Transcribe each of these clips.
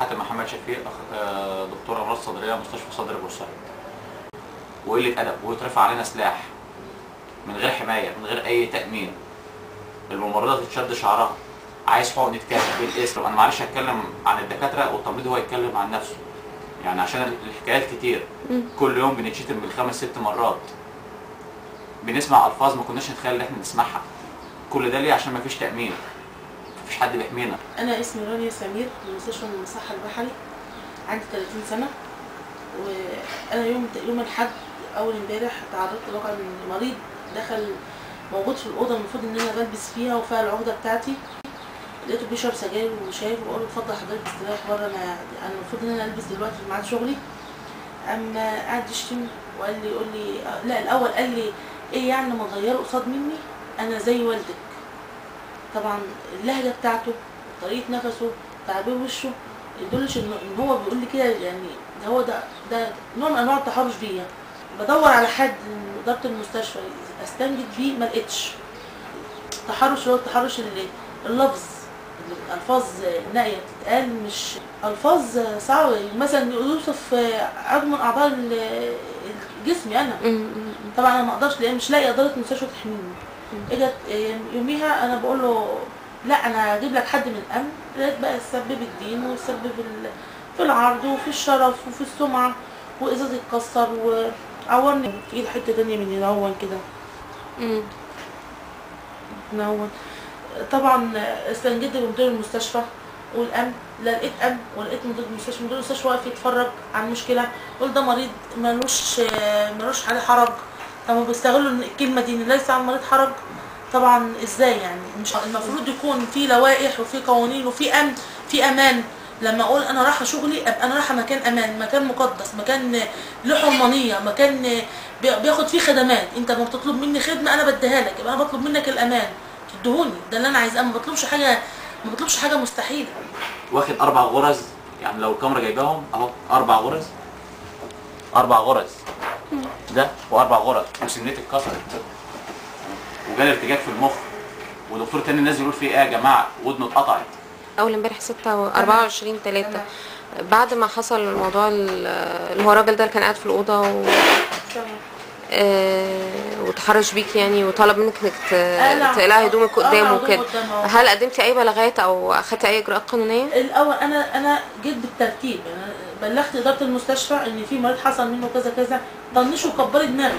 حاتم محمد شفيق أخ- آه، دكتور امراض صدريه مستشفى صدر بورسعيد. وقلة أدب ويترفع علينا سلاح من غير حماية من غير أي تأمين. الممرضة تتشد شعرها. عايز حقن يتكافئ بالاسم أنا معلش هتكلم عن الدكاترة والتمريض هو يتكلم عن نفسه. يعني عشان الحكايات كتير. كل يوم بنتشتم بالخمس ست مرات. بنسمع ألفاظ ما كناش نتخيل إن إحنا نسمعها. كل ده ليه؟ عشان ما فيش تأمين. مفيش حد بيحمينا. أنا اسمي رانيا سمير من مستشفى المصحة البحري. عندي 30 سنة. وأنا يوم يوم الأحد أول امبارح تعرضت لواقع ان مريض دخل موجود في الأوضة المفروض إن أنا بلبس فيها وفيها العقدة بتاعتي. لقيته بيشرب سجاير وشايف وبقول له اتفضل حضرتك استريح بره أنا أنا المفروض إن أنا ألبس دلوقتي في ميعاد شغلي. أما قعد يشتم وقال لي يقول لي لا الأول قال لي إيه يعني لما تغيره قصاد مني؟ أنا زي والدك. طبعا اللهجة بتاعته طريقة نفسه تعبير وشه يدلش إن هو بيقول لي كده يعني ده هو ده ده نوع من أنواع التحرش بيا بدور على حد من اداره المستشفى أستنجد بيه ما لقيتش. تحرش اللي هو التحرش اللي اللفظ الألفاظ نائيه بتتقال مش ألفاظ صعبة مثلا يوصف عضو من أعضاء جسمي أنا طبعا أنا ما أقدرش لأن مش لاقي إدارة مستشفى تحميني اجت يوميها أنا بقول له لا أنا هجيب لك حد من الأمن. لقيت بقى يسبب الدين ويسبب ال- في العرض وفي الشرف وفي السمعة وإزاز يتكسر وعورني. في إيد حتة تانية من هنا هون كده هون طبعا استنجدت بمدير المستشفى والأمن. لا لقيت أمن ولا لقيت مدير المستشفى. مدير المستشفى واقف يتفرج على المشكلة. قول ده مريض ملوش ملوش عليه حرج. طب بيستغلوا الكلمة دي إن ليس على المريض حرج طبعا إزاي يعني؟ مش المفروض يكون في لوائح وفي قوانين وفي امن في أمان. لما أقول أنا رايحة شغلي ابقى أنا رايحة مكان أمان مكان مقدس مكان له حرمانيه مكان بي- بياخد فيه خدمات. أنت لما بتطلب مني خدمة أنا بديها لك يبقى أنا بطلب منك الأمان. تدهوني ده اللي أنا عايزاه. ما بطلبش حاجة ما بطلبش حاجة مستحيلة. واخد أربع غرز يعني لو الكاميرا جايباهم أهو أربع غرز. أربع غرز. ده واربع غرز وسنتي اتكسرت وجالي ارتجاج في المخ ودكتور تاني نازل يقول في إيه يا جماعة ودنه اتقطعت أول امبارح 6 و 24 3 بعد ما حصل الموضوع ال- اللي هو الراجل ده اللي كان قاعد في الأوضة و... آه، وتحرش بيك يعني وطلب منك إنك. تقلعي هدومك قدامه وكده. هل قدمتي أي بلاغات أو أخدتي أي إجراءات قانونية؟ الأول أنا أنا جيت بالترتيب يعني بلغت إدارة المستشفى إن في مريض حصل منه كذا كذا. طنشه وكبري دماغي.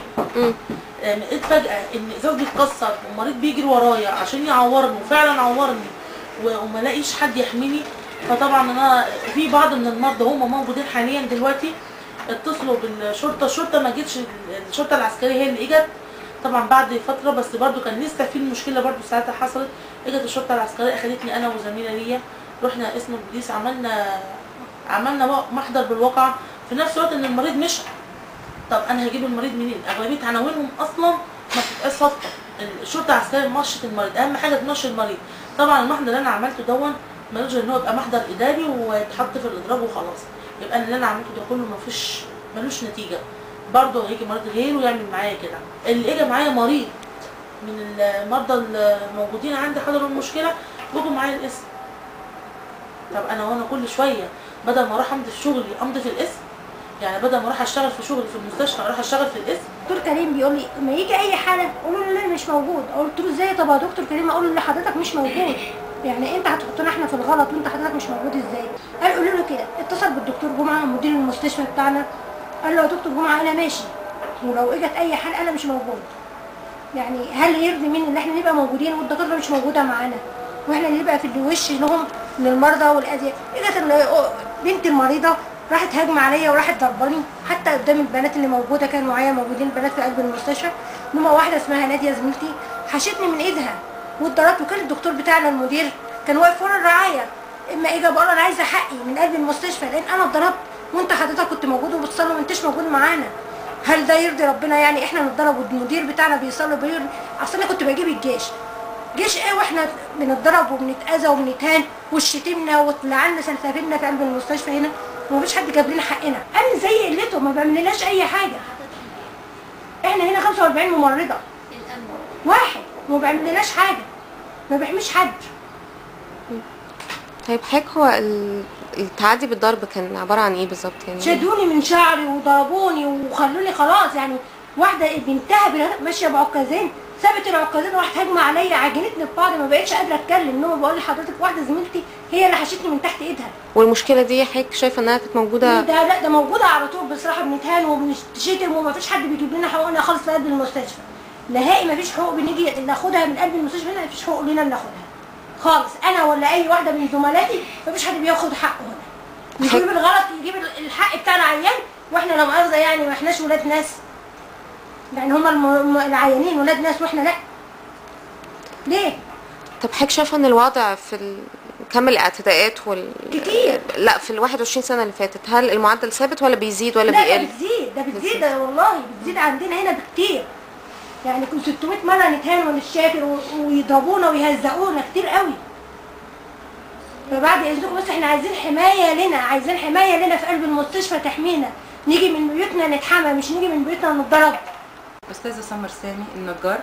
لقيت فجأة إن ازاز بيتكسر والمريض بيجري ورايا عشان يعورني وفعلا عورني وما لاقيش حد يحميني. فطبعا أنا في بعض من المرضى هم موجودين حاليا دلوقتي. اتصلوا بالشرطة الشرطة ما جتش الشرطة العسكرية هي اللي إجت. طبعا بعد فترة بس برضو كان لسه في المشكلة برضو ساعتها حصلت. إجت الشرطة العسكرية أخدتني أنا وزميلة ليا. رحنا اسم البوليس عملنا عملنا محضر بالواقع. في نفس الوقت إن المريض مشى طب أنا هجيب المريض منين؟ أغلبية عناوينهم أصلا ما بتبقاش صادقة. الشرطه العسكريه مشت المريض؟ أهم حاجة تمشي المريض. طبعا المحضر اللي أنا عملته دون ملوش إن هو يبقى محضر اداري ويتحط في الإضراب وخلاص. يبقى اللي أنا عملته ده كله ما فيش ملوش نتيجة. برضه هيجي مريض غيره يعمل معايا كده. اللي اجى معايا مريض من المرضى الموجودين عندي حضروا المشكلة وجوا معايا الاسم. طب أنا وأنا كل شوية بدل ما أروح امضي في شغلي امضي في الاسم يعني بدل ما أروح اشتغل في شغلي في المستشفى أروح اشتغل في الاسم دكتور كريم بيقول لي لما يجي أي حالة قولوا له لا مش موجود. قلت له إزاي؟ طب يا دكتور كريم أقول له حضرتك مش موجود. يعني أنت هتحطنا إحنا في الغلط وأنت حضرتك مش موجود إزاي؟ قال قولوا له كده اتصل بالدكتور جمعة مدير المستشفى بتاعنا. قال له يا دكتور جمعة أنا ماشي ولو إجت أي حالة أنا مش موجود. يعني هل يرضي مني إن إحنا نبقى موجودين والدكاترة مش موجودة معانا وإحنا اللي نبقى في الوش لهم للمرضى والاذياء إجت بنت المريضة راحت هاجمه عليا وراحت ضرباني. حتى قدام البنات اللي موجودة كانوا معايا موجودين بنات في قلب المستشفى. انما واحدة اسمها نادية زميلتي حشتني من إيدها واتضربت وكان الدكتور بتاعنا المدير كان واقف ورا الرعاية. إما أجي بقول له أنا عايزة حقي من قلب المستشفى لأن أنا اتضربت وأنت حضرتك كنت موجود وبتصلي ما انتش موجود معانا. هل ده يرضي ربنا يعني إحنا نتضرب والمدير بتاعنا بيصلي بيقول أصل أنا كنت بجيب الجيش. جيش إيه وإحنا بنتضرب وبنتأذى وبنتهان وشتمنا وطلعنا سلسفلنا في قلب المستشفى هنا ومفيش حد جاب لنا حقنا. أنا زي قلته ما بيعملناش أي حاجة. إحنا هنا 45 ممرضة. واحد وما بيعملناش حاجة. ما بيحميش حد. طيب حضرتك هو ال- التعدي بالضرب كان عبارة عن إيه بالظبط؟ يعني شدوني من شعري وضربوني وخلوني خلاص يعني واحدة بنتها بن- ماشية بعكازين سابت العكازين وراحت هجمة عليا عجنتني في بعض ما بقتش قادرة أتكلم. هو بقول لحضرتك واحدة زميلتي هي اللي حشتني من تحت إيدها. والمشكلة دي حضرتك شايفة إنها كانت موجودة؟ ده لا ده موجودة على طول بصراحة بنتهان وبنشتم وما فيش حد بيجيب لنا حقوقنا خالص في قلب المستشفى. نهائي ما فيش حقوق بنيجي ناخدها من قلب المستشفى ما فيش حقوق لنا بناخدها خالص أنا ولا أي واحدة من زملاتي ما فيش حد بياخد حقه هنا. يجيب الغلط يجيب الحق بتاعنا عيان وإحنا لا مؤاخذة يعني ما إحناش ولاد ناس. يعني هما العيانين ولاد ناس وإحنا لا. ليه؟ طب حضرتك شايفة إن الوضع في ال... كم الاعتداءات وال كتير. لا في ال 21 سنة اللي فاتت هل المعدل ثابت ولا بيزيد ولا لا بيقل؟ بتزيد ده بتزيد ده والله بتزيد عندنا هنا بكتير. يعني كنت 600 مرة نتهان ونتشاكر و- ويضربونا ويهزقونا كتير قوي. فبعد إذنكم بس إحنا عايزين حماية لنا عايزين حماية لنا في قلب المستشفى تحمينا. نيجي من بيوتنا نتحمى مش نيجي من بيوتنا نتضرب. أستاذة سمر سامي النجار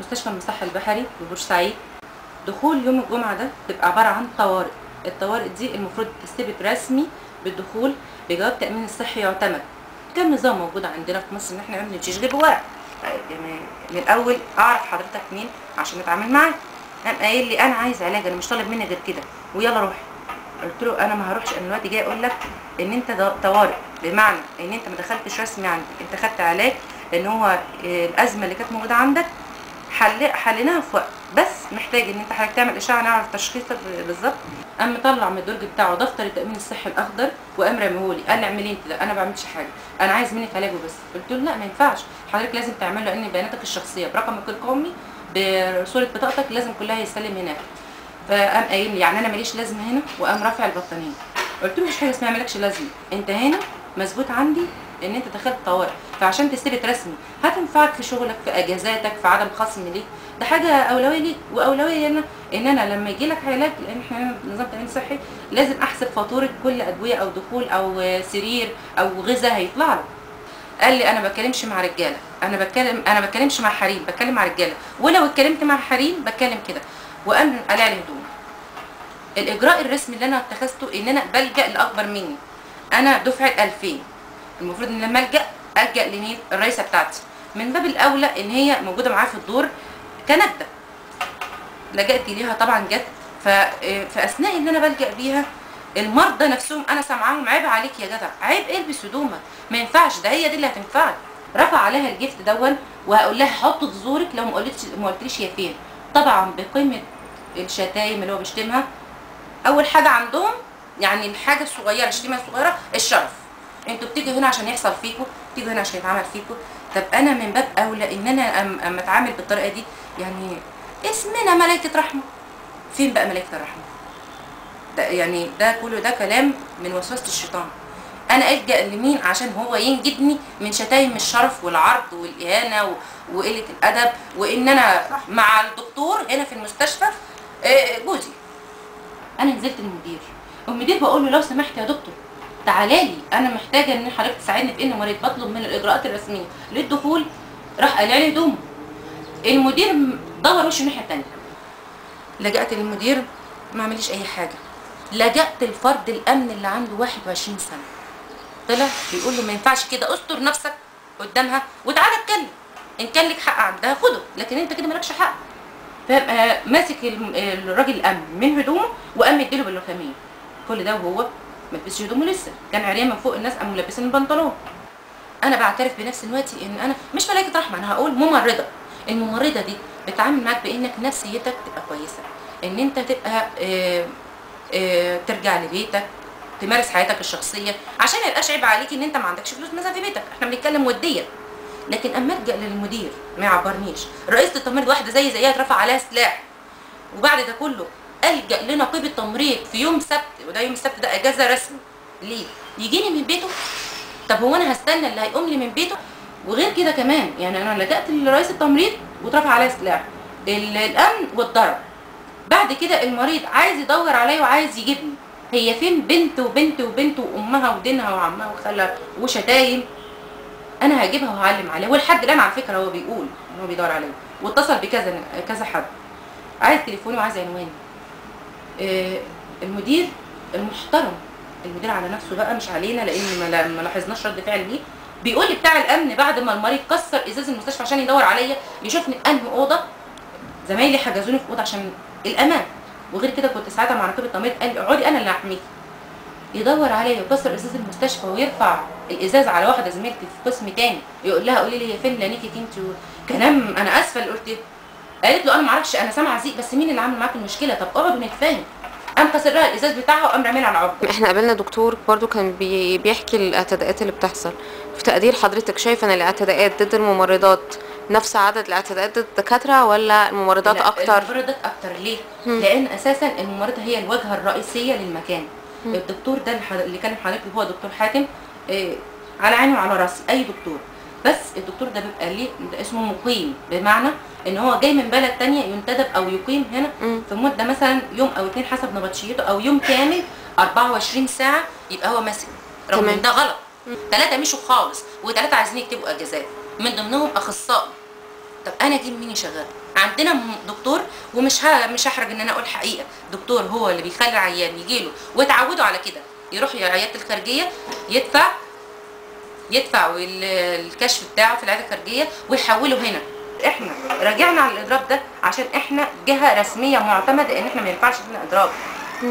مستشفى المصحة البحري ببورسعيد دخول يوم الجمعة ده تبقى عبارة عن طوارئ. الطوارئ دي المفروض تثبت رسمي بالدخول بجواب تأمين الصحي يعتمد. كان نظام موجود عندنا في مصر إن إحنا ما بنمشيش غير بورق من الأول أعرف حضرتك مين عشان أتعامل معاك. قام قايل لي أنا عايز علاج أنا مش طالب مني غير كده. ويلا روح. قلت له أنا ما هروحش أنا دلوقتي جاي أقول لك إن أنت طوارئ. بمعنى إن أنت ما دخلتش رسمي عندي أنت خدت علاج لأن هو الأزمة اللي كانت موجودة عندك حل حليناها في وقت بس محتاج إن أنت حضرتك تعمل اشعه نعرف تشخيصك بالظبط. قام مطلع من الدرج بتاعه دفتر التأمين الصحي الأخضر وقام رميهولي قال لي اعملي أنت ده أنا ما بعملش حاجة أنا عايز منك علاج وبس. قلت له لا ما ينفعش. حضرتك لازم تعمل له ان بياناتك الشخصية برقمك القومي بصورة بطاقتك لازم كلها يسلم هناك فقام قايل لي يعني أنا ماليش لازمة هنا وقام رافع البطانية. قلت له مش حاجة اسمها مالكش لازمة أنت هنا مثبوت عندي إن أنت دخلت طوارئ. فعشان تثبت رسمي هتنفعك في شغلك في اجازاتك في عدم خصم ليك. ده حاجة أولوية ليك وأولوية لنا إن أنا لما يجي لك علاج لأن إحنا نظام تأمين صحي لازم أحسب فاتورة كل أدوية أو دخول أو سرير أو غذاء هيطلع له قال لي أنا بتكلمش مع رجالة. أنا بتكلم أنا بتكلمش مع حريم بتكلم مع رجالة. ولو اتكلمت مع حريم بتكلم كده. وقام قلع لي هدوم. الإجراء الرسمي اللي أنا اتخذته إن أنا بلجأ لأكبر مني. أنا دفعة 2000 المفروض إن لما ألجأ ألجأ لمين الرئيسة بتاعتي. من باب الأولى إن هي موجودة معايا في الدور كنجده لجأت ليها طبعا جت. ف- في أثناء إن أنا بلجأ بيها المرضى نفسهم أنا سامعاهم عيب عليك يا جدع. عيب البس هدومك. ما ينفعش. ده هي دي اللي هتنفعك. رفع عليها الجفت دون وهقول لها حط في زورك لو ما قلتش ما قلتليش هي فين. طبعا بقيمة الشتايم اللي هو بيشتمها أول حاجة عندهم يعني الحاجة الصغيرة الشتيمة الصغيرة الشرف. أنتوا بتيجوا هنا عشان يحصل فيكم بتيجوا هنا عشان يتعمل فيكم طب أنا من باب أولى إن أنا أما أتعامل بالطريقة دي يعني اسمنا ملائكة رحمة. فين بقى ملائكة الرحمة؟ ده يعني ده كله ده كلام من وسوسة الشيطان. أنا ألجأ لمين؟ عشان هو ينجدني من شتايم الشرف والعرض والإهانة وقلة الأدب وإن أنا مع الدكتور هنا في المستشفى آه، جوزي. أنا نزلت المدير المدير بقول له لو سمحت يا دكتور تعالى لي. أنا محتاجة إن حضرتك تساعدني في إن مريض بطلب من الإجراءات الرسمية للدخول راح قال لي هدومه المدير دور وشه الناحية الثانية لجأت للمدير ما عمليش أي حاجة. لجأت لفرد الأمن اللي عنده 21 سنة. طلع بيقول له ما ينفعش كده استر نفسك قدامها وتعالى اتكلم. إن كان لك حق عندها خده لكن أنت كده مالكش حق. فبقى ماسك الم- الراجل الأمن من هدومه وقام مديله باللخاميه كل ده وهو ما لبسش هدومه لسه كان عريان من فوق الناس قام ملبسين البنطلون أنا بعترف بنفسي دلوقتي إن أنا مش ملائكه رحمة أنا هقول ممرضة. الممرضة دي بتعامل معاك بإنك نفسيتك تبقى كويسة. إن أنت تبقى آه، آه، ترجع لبيتك تمارس حياتك الشخصية عشان ما يبقاش عيب عليك إن أنت ما عندكش فلوس مثلا في بيتك. إحنا بنتكلم وديا لكن أما الجا للمدير ما يعبرنيش. رئيسة التمريض واحدة زي زيها اترفع عليها سلاح. وبعد ده كله ألجأ لنقيب التمريض في يوم سبت وده يوم السبت ده أجازة رسمي. ليه؟ يجيني من بيته؟ طب هو أنا هستنى اللي هيقوم لي من بيته؟ وغير كده كمان يعني أنا لجأت لرئيس التمريض واترفع عليا سلاح. ال- الأمن والضرب. بعد كده المريض عايز يدور عليا وعايز يجيبني. هي فين بنت وبنت وبنت وأمها ودينها وعمها وخالها وشتايم؟ أنا هجيبها وهعلم عليها. ولحد الآن على فكرة هو بيقول إن هو بيدور عليا. واتصل بكذا كذا حد. عايز تليفوني وعايز عنواني. المدير المحترم. المدير على نفسه بقى مش علينا لأن ما لا- ما لاحظناش رد فعل ليه بيقول لي بتاع الأمن بعد ما المريض كسر إزاز المستشفى عشان يدور عليا يشوفني أنهي أوضة. زمايلي حجزوني في أوضة عشان الأمان. وغير كده كنت ساعتها مع نقيب التمريض قال لي اقعدي أنا اللي هحميكي. يدور عليا ويكسر إزاز المستشفى ويرفع الإزاز على واحدة زميلتي في قسم تاني. يقول لها قولي لي هي فين لأنيكي انت كلام أنا آسفة اللي قلت قالت له أنا ما أعرفش أنا سامعة زيق بس مين اللي عامل معاك المشكلة؟ طب اقعد ونتفاهم قام كسر لها الإزاز بتاعها وقام راميها على العرض إحنا قابلنا دكتور برضو كان بي بيحكي الأعتداءات اللي بتحصل. في تقدير حضرتك شايفه إن الأعتداءات ضد الممرضات نفس عدد الأعتداءات ضد الدكاترة ولا الممرضات لا، أكتر؟ الممرضات أكتر. ليه؟ مم. لأن أساسا الممرضة هي الواجهه الرئيسية للمكان. مم. الدكتور ده اللي كان حضرتك هو دكتور حاتم آه، على عيني وعلى رأسي أي دكتور. بس الدكتور ده بيبقى ليه اسمه مقيم بمعنى إن هو جاي من بلد تانية ينتدب أو يقيم هنا. في مدة مثلا يوم أو اتنين حسب نبطشيته أو يوم كامل 24 ساعة يبقى هو ماسك رغم. إن ده غلط. ثلاثة مشوا خالص وثلاثه عايزين يكتبوا أجازات. من ضمنهم أخصائي. طب أنا أجيب مين يشغل عندنا دكتور ومش ها مش هحرج إن أنا أقول حقيقة. دكتور هو اللي بيخلي العيان يجي له واتعودوا على كده. يروح عياده الخارجية يدفع يدفع الكشف بتاعه في العياده الخارجيه ويحوله هنا. إحنا راجعنا على الاضراب ده عشان إحنا جهة رسمية معتمدة ان إحنا ما ينفعش لنا اضراب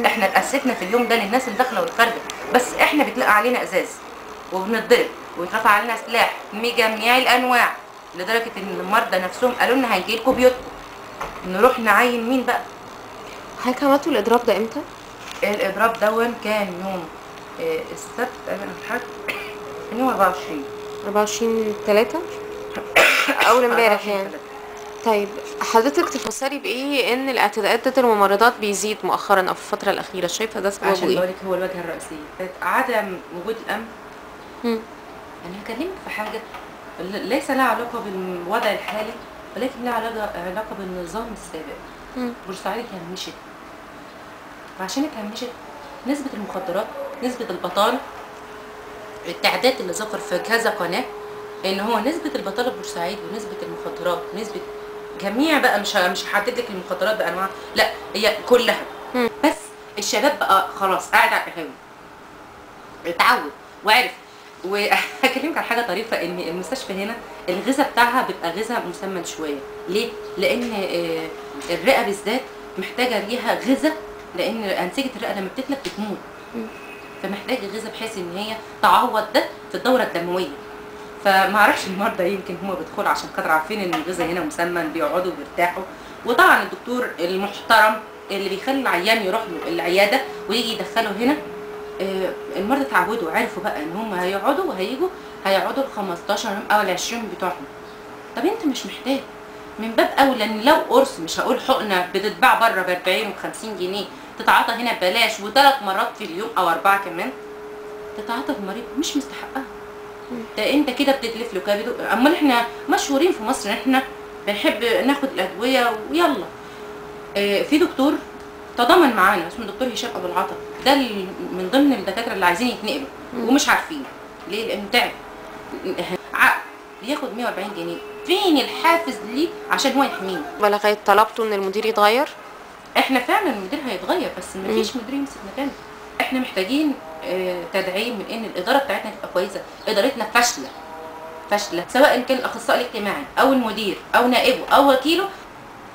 إحنا اتأسفنا في اليوم ده للناس اللي داخلة والخارجة. بس إحنا بيتلقى علينا إزاز وبنتضرب ويترفع علينا سلاح من جميع الأنواع لدرجة إن المرضى نفسهم قالوا لنا هنجي لكم بيوتكم. نروح نعين مين بقى؟ حضرتك عملتوا الاضراب ده إمتى؟ الاضراب دون كان يوم؟ آه، السبت أنا الحد يوم 24 24 3 أول امبارح 24 يعني. طيب حضرتك تفسري بإيه إن الاعتداءات ضد الممرضات بيزيد مؤخرا أو في الفترة الأخيرة؟ شايفة ده سببه عشان إيه؟ بقولك هو الواجهه الرئيسيه عدم وجود الأمن. أنا هكلمك في حاجة. ليس لها علاقة بالوضع الحالي ولكن لها علاقة بالنظام السابق. مم. بورسعيد اتهمشت وعشان اتهمشت نسبة المخدرات نسبة البطالة التعداد اللي ذكر في كذا قناة إن هو نسبة البطالة في بورسعيد ونسبة المخدرات ونسبة جميع بقى مش مش هحدد لك المخدرات بانواعها لا هي كلها. بس الشباب بقى خلاص قاعد على القهاوي. اتعود وعرف. وهكلمك عن حاجة طريفة إن المستشفى هنا الغذاء بتاعها بيبقى غذاء مسمن شوية. ليه؟ لأن آه، الرئة بالذات محتاجة ليها غذاء لأن أنسجة الرئة لما بتتلف بتموت. مم. فمحتاجه غذاء بحيث إن هي تعوض ده في الدورة الدموية. فما أعرفش المرضى يمكن هم بيدخلوا عشان خاطر عارفين إن الغذاء هنا مسمن بيقعدوا وبيرتاحوا. وطبعا الدكتور المحترم اللي بيخلي العيان يروح له العيادة ويجي يدخله هنا آه، المرضى اتعودوا عرفوا بقى إن هم هيقعدوا وهيجوا هيقعدوا ال 15 يوم أو ال 20 بتوعهم. طب أنت مش محتاج. من باب أولى إن لو قرص مش هقول حقنة بتتباع بره ب 40 و 50 جنيه تتعاطى هنا ببلاش وثلاث مرات في اليوم أو أربعة كمان تتعاطى المريض مش مستحقها. ده انت كده بتتلف له كبده؟ أمال إحنا مشهورين في مصر إن إحنا بنحب ناخد الأدوية ويلا. آه، في دكتور تضامن معانا اسمه الدكتور هشام أبو العطا ده من ضمن الدكاترة اللي عايزين يتنقلوا ومش عارفين. ليه؟ لأنه تعب. عقد بياخد 140 جنيه. فين الحافز ليه عشان هو يحمينا بلغايه طلبتوا إن المدير يتغير. إحنا فعلا المدير هيتغير بس مفيش مدير يمسك مكانه. إحنا محتاجين آه، تدعيم من إن الإدارة بتاعتنا تبقى كويسة. إدارتنا فاشلة فاشلة سواء كان الأخصائي الاجتماعي أو المدير أو نائبه أو وكيله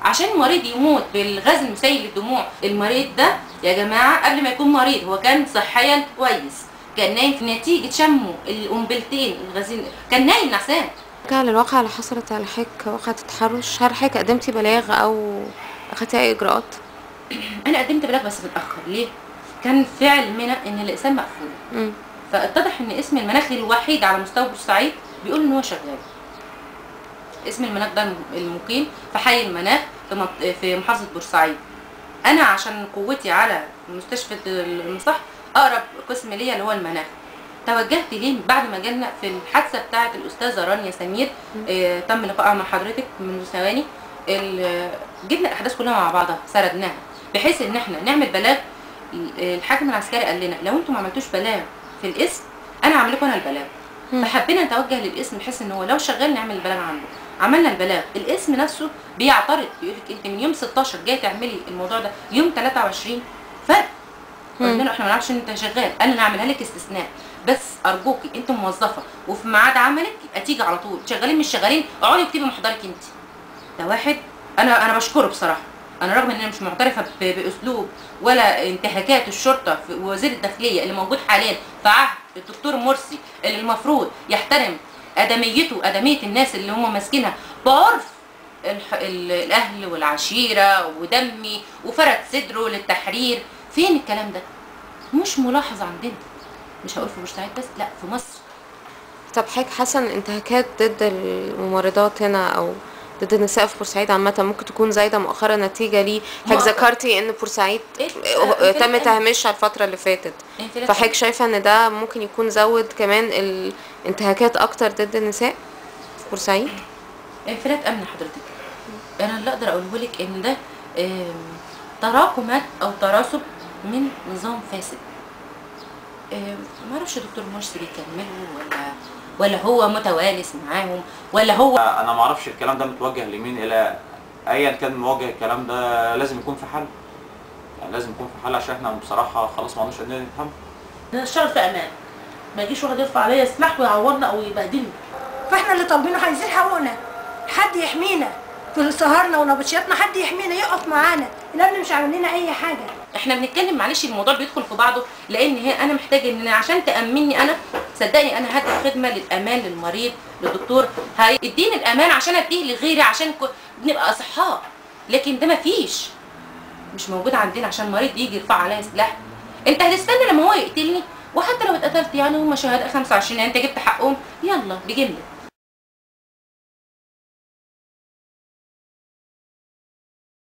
عشان المريض يموت بالغاز المسيل للدموع. المريض ده يا جماعة قبل ما يكون مريض هو كان صحيا كويس. كان نايم في نتيجة شمه القنبلتين الغازين كان نايم نعسان. نرجع للواقعة اللي حصلت على حضرتك واقعة التحرش هل حضرتك قدمتي بلاغ أو اخدتي أي إجراءات؟ أنا قدمت بلاغ بس متأخر. ليه؟ كان فعل منى إن الاقسام مقفول. مم. فاتضح إن اسم المناخ الوحيد على مستوى بورسعيد بيقول إن هو شغال. اسم المناخ ده الم- المقيم في حي المناخ في محافظة بورسعيد. أنا عشان قوتي على مستشفى المصح أقرب قسم ليا اللي هو المناخ. توجهت ليه بعد ما جالنا في الحادثة بتاعه الأستاذة رانيا سمير. آه تم لقائها مع حضرتك من ثواني. جبنا الأحداث كلها مع بعضها سردناها بحيث إن إحنا نعمل بلاغ. الحاكم العسكري قال لنا لو أنتم ما عملتوش بلاغ في الاسم أنا هعمل لكم أنا البلاغ. فحبينا نتوجه للاسم بحيث إن هو لو شغال نعمل البلاغ عنده. عملنا البلاغ. الاسم نفسه بيعترض بيقول لك أنت من يوم 16 جاية تعملي الموضوع ده يوم 23 فرق. قلنا له إحنا ما نعرفش إن أنت شغال. أنا نعملها لك استثناء. بس أرجوكي انت موظفة وفي ميعاد عملك يبقى تيجي على طول. شغالين مش شغالين اقعدي اكتبي محضرك انت. ده واحد أنا أنا بشكره بصراحة. أنا رغم ان أنا مش معترفه بأسلوب ولا انتهاكات الشرطة في وزير الداخلية اللي موجود حاليا في عهد الدكتور مرسي اللي المفروض يحترم أدميته وادميه الناس اللي هم ماسكينها بعرف. الأهل والعشيرة ودمي وفرد صدره للتحرير. فين الكلام ده؟ مش ملاحظ عندنا. مش هقول في بورسعيد بس لا في مصر. طب حضرتك حاسه ان الانتهاكات ضد الممرضات هنا أو ضد النساء في بورسعيد عامة ممكن تكون زايدة مؤخرا نتيجة ليه؟ حضرتك. ذكرتي إن بورسعيد إيه؟ آه، تم انفلات- تهميشها الفترة اللي فاتت. انفلات فحضرتك شايفة إن ده ممكن يكون زود كمان الانتهاكات أكتر ضد النساء في بورسعيد؟ انفلات امن حضرتك. أنا اللي أقدر أقوله لك إن ده تراكمات أو تراسب من نظام فاسد. ما أعرفش دكتور مرسي بيكملوا ولا ولا هو متوالس معاهم ولا هو أنا ما أعرفش الكلام ده متوجه لمين إلى ايا كان موجه الكلام ده لازم يكون في حل. يعني لازم يكون في حل عشان إحنا بصراحة خلاص ما عندناش قدرة نفهم أنا اشتغل في أمان. ما يجيش واحد يرفع عليا سلاح ويعورنا أو يبهدلني فإحنا اللي طالبينه عايزين حقوقنا. حد يحمينا. في سهرنا ونبطشياتنا حد يحمينا يقف معانا. الامن مش عامل لنا أي حاجة. إحنا بنتكلم معلش الموضوع بيدخل في بعضه لأن هي أنا محتاجة إن عشان تأمني أنا صدقني أنا هدي خدمة للأمان للمريض للدكتور هيديني الأمان عشان أديه لغيري عشان نبقى أصحاء. لكن ده مفيش. مش موجود عندنا عشان المريض يجي يرفع عليا سلاح. أنت هتستنى لما هو يقتلني؟ وحتى لو اتقتلت يعني هم شهداء 25 يعني أنت جبت حقهم؟ يلا بجمله